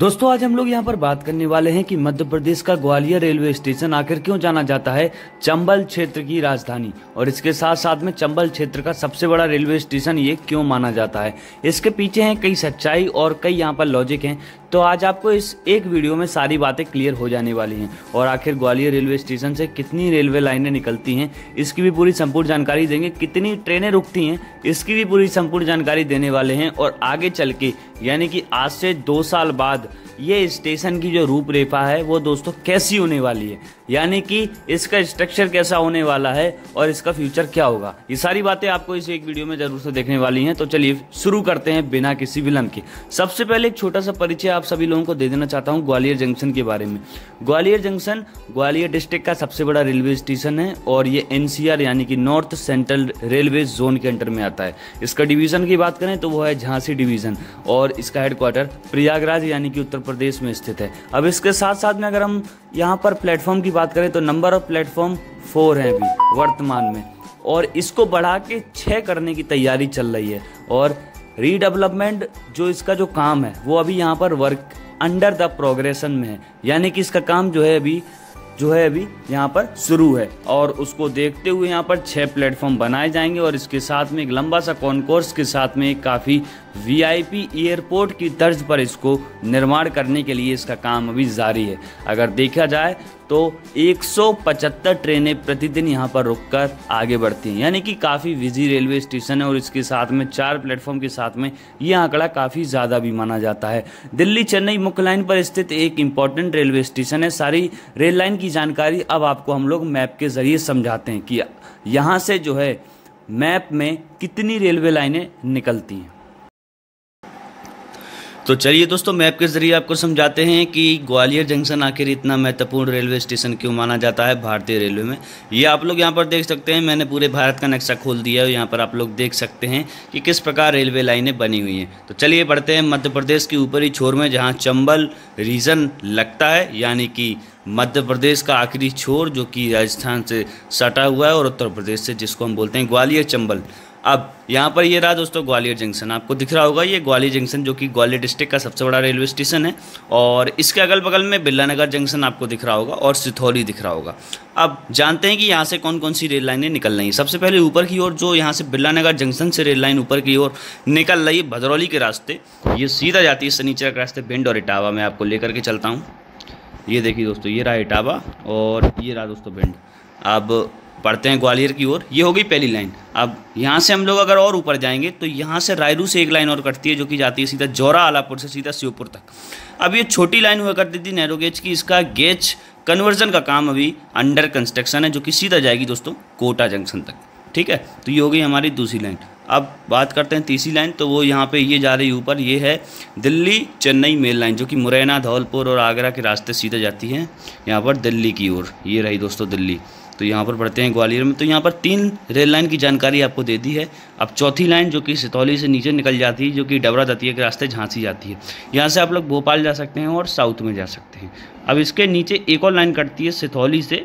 दोस्तों, आज हम लोग यहाँ पर बात करने वाले हैं कि मध्य प्रदेश का ग्वालियर रेलवे स्टेशन आखिर क्यों जाना जाता है चंबल क्षेत्र की राजधानी? और इसके साथ साथ में चंबल क्षेत्र का सबसे बड़ा रेलवे स्टेशन ये क्यों माना जाता है? इसके पीछे हैं कई सच्चाई और कई यहाँ पर लॉजिक हैं। तो आज आपको इस एक वीडियो में सारी बातें क्लियर हो जाने वाली हैं। और आखिर ग्वालियर रेलवे स्टेशन से कितनी रेलवे लाइनें निकलती हैं, इसकी भी पूरी संपूर्ण जानकारी देंगे। कितनी ट्रेनें रुकती हैं, इसकी भी पूरी संपूर्ण जानकारी देने वाले हैं। और आगे चल के, यानी कि आज से दो साल बाद ये स्टेशन की जो रूपरेखा है, वो दोस्तों कैसी होने वाली है? यानी कि इसका स्ट्रक्चर कैसा होने वाला है और इसका फ्यूचर क्या होगा? ये सारी बातें आपको इस एक वीडियो में ज़रूर से देखने वाली हैं। तो चलिए शुरू करते हैं बिना किसी विलंब के। सबसे पहले एक छोटा सा परिचय आप सभी लोगों को दे देना चाहता हूँ ग्वालियर जंक्शन के बारे में। ग्वालियर जंक्शन, ग्वालियर डिस्ट्रिक्ट का सबसे बड़ा रेलवे स्टेशन है और ये एनसीआर यानी कि नॉर्थ सेंट्रल रेलवे जोन के अंडर में आता है। इसका डिवीज़न की बात करें तो वो है झांसी डिवीज़न और इसका हेडक्वार्टर प्रयागराज यानी कि उत्तर प्रदेश में स्थित है। अब इसके साथ साथ में अगर हम यहाँ पर प्लेटफॉर्म की बात करें तो नंबर ऑफ़ प्लेटफॉर्म फोर है अभी, वर्तमान में। और इसको बढ़ा के छः करने की तैयारी चल रही है। और रीडेवलपमेंट जो इसका जो काम है, वो अभी यहाँ पर वर्क अंडर द प्रोग्रेशन में है। यानी कि इसका काम जो है अभी जो है अभी यहाँ पर शुरू है और उसको देखते हुए यहाँ पर छह प्लेटफॉर्म बनाए जाएँगे और इसके साथ में एक लंबा सा कॉन्कोर्स के साथ में काफ़ी वीआईपी एयरपोर्ट की तर्ज पर इसको निर्माण करने के लिए इसका काम अभी जारी है। अगर देखा जाए तो 175 ट्रेनें प्रतिदिन यहाँ पर रुककर आगे बढ़ती हैं। यानी कि काफ़ी बिज़ी रेलवे स्टेशन है और इसके साथ में, चार प्लेटफॉर्म के साथ में ये आंकड़ा काफ़ी ज़्यादा भी माना जाता है। दिल्ली चेन्नई मुख्य लाइन पर स्थित एक इंपॉर्टेंट रेलवे स्टेशन है। सारी रेल लाइन की जानकारी अब आपको हम लोग मैप के ज़रिए समझाते हैं कि यहाँ से जो है मैप में कितनी रेलवे लाइनें निकलती हैं। तो चलिए दोस्तों मैप के ज़रिए आपको समझाते हैं कि ग्वालियर जंक्शन आखिर इतना महत्वपूर्ण रेलवे स्टेशन क्यों माना जाता है भारतीय रेलवे में। ये आप लोग यहाँ पर देख सकते हैं, मैंने पूरे भारत का नक्शा खोल दिया है यहाँ पर आप लोग देख सकते हैं कि किस प्रकार रेलवे लाइनें बनी हुई हैं। तो चलिए बढ़ते हैं मध्य प्रदेश के ऊपरी छोर में, जहाँ चंबल रीजन लगता है, यानी कि मध्य प्रदेश का आखिरी छोर जो कि राजस्थान से सटा हुआ है और उत्तर प्रदेश से, जिसको हम बोलते हैं ग्वालियर चंबल। अब यहाँ पर ये रहा दोस्तों ग्वालियर जंक्शन। आपको दिख रहा होगा ये ग्वालियर जंक्शन जो कि ग्वालियर डिस्ट्रिक्ट का सबसे बड़ा रेलवे स्टेशन है और इसके अगल बगल में बिरला बिल्लानगर जंक्शन आपको दिख रहा होगा और सिथौली दिख रहा होगा। अब जानते हैं कि यहाँ से कौन कौन सी रेल लाइनें निकल रही हैं। सबसे पहले ऊपर की ओर जो यहाँ से बिरला बिल्लानगर जंक्शन से रेल लाइन ऊपर की ओर निकल रही है भदरौली के रास्ते। ये सीधा जाती है सनीचर के रास्ते भिंड और इटावा। में आपको लेकर के चलता हूँ। ये देखिए दोस्तों, ये रहा इटावा और ये रहा दोस्तों भिंड अब पढ़ते हैं ग्वालियर की ओर, ये हो गई पहली लाइन। अब यहाँ से हम लोग अगर और ऊपर जाएँगे तो यहाँ से रायरू से एक लाइन और कटती है, जो कि जाती है सीधा जौरा आलापुर से सीधा शिवपुर तक। अब ये छोटी लाइन हुआ करती थी नैरो गेज की, इसका गेज कन्वर्जन का काम अभी अंडर कंस्ट्रक्शन है, जो कि सीधा जाएगी दोस्तों कोटा जंक्शन तक। ठीक है? तो ये हो गई हमारी दूसरी लाइन। अब बात करते हैं तीसरी लाइन तो वो यहाँ पे ये जा रही ऊपर, ये है दिल्ली चेन्नई मेल लाइन, जो कि मुरैना, धौलपुर और आगरा के रास्ते सीधे जाती है। यहाँ पर दिल्ली की ओर, ये रही दोस्तों दिल्ली। तो यहाँ पर पढ़ते हैं ग्वालियर में। तो यहाँ पर तीन रेल लाइन की जानकारी आपको दे दी है। अब चौथी लाइन जो कि सितौली से नीचे निकल जाती है, जो कि डबरा दतिया के रास्ते झांसी जाती है। यहाँ से आप लोग भोपाल जा सकते हैं और साउथ में जा सकते हैं। अब इसके नीचे एक और लाइन कटती है सितौली से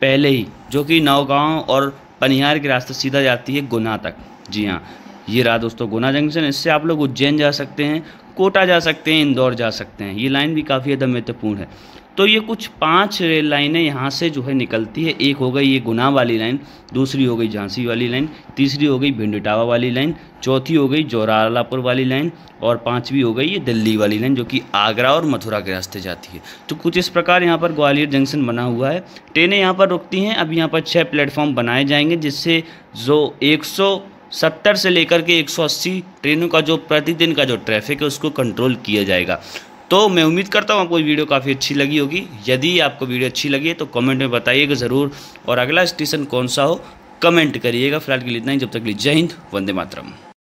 पहले ही, जो कि नौगांव और पनिहार के रास्ते सीधा जाती है गुना तक। जी हाँ ये रहा दोस्तों गुना जंक्शन। इससे आप लोग उज्जैन जा सकते हैं कोटा जा सकते हैं, इंदौर जा सकते हैं। ये लाइन भी काफ़ी ज़्यादा महत्वपूर्ण है। तो ये कुछ पाँच रेल लाइनें यहाँ से जो है निकलती है। एक हो गई ये गुना वाली लाइन, दूसरी हो गई झांसी वाली लाइन, तीसरी हो गई भिंडटावा वाली लाइन, चौथी हो गई जोरालापुर वाली लाइन और पांचवी हो गई ये दिल्ली वाली लाइन, जो कि आगरा और मथुरा के रास्ते जाती है। तो कुछ इस प्रकार यहाँ पर ग्वालियर जंक्शन बना हुआ है। ट्रेनें यहाँ पर रुकती हैं। अब यहाँ पर छः प्लेटफॉर्म बनाए जाएँगे, जिससे जो एक सौ सत्तर से लेकर के 180 ट्रेनों का जो प्रतिदिन का जो ट्रैफ़िक है, उसको कंट्रोल किया जाएगा। तो मैं उम्मीद करता हूँ आपको वीडियो काफ़ी अच्छी लगी होगी। यदि आपको वीडियो अच्छी लगी है तो कमेंट में बताइएगा ज़रूर। और अगला स्टेशन कौन सा हो कमेंट करिएगा। फ़िलहाल के लिए इतना ही। जब तक लिए जय हिंद, वंदे मातरम।